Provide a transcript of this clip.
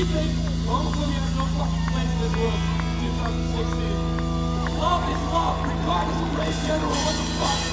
2016. Love is love, regardless of race, gender, or what the fuck.